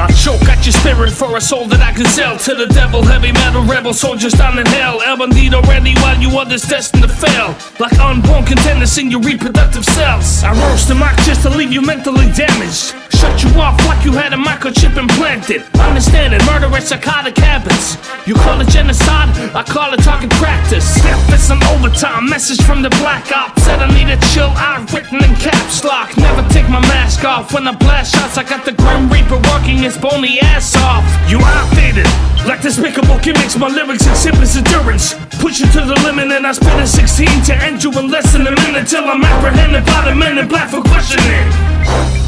I choke at your spirit for a soul that I can sell to the devil. Heavy metal rebel soldiers down in hell. El Bandito ready while you others destined to fail. Like unborn contenders in your reproductive cells. I roast them out just to leave you mentally damaged. Shut you off like you had a microchip implanted. Understanding murderous psychotic habits. You call it genocide, I call it target practice. Step is some overtime. Message from the black ops said I need a chill out written in caps lock. Take my mask off when I blast shots. I got the Grim Reaper working his bony ass off. You outdated, like despicable gimmicks. My lyrics exhibit endurance. Push you to the limit and I spit a 16 to end you in less than a minute till I'm apprehended by the men in black for questioning.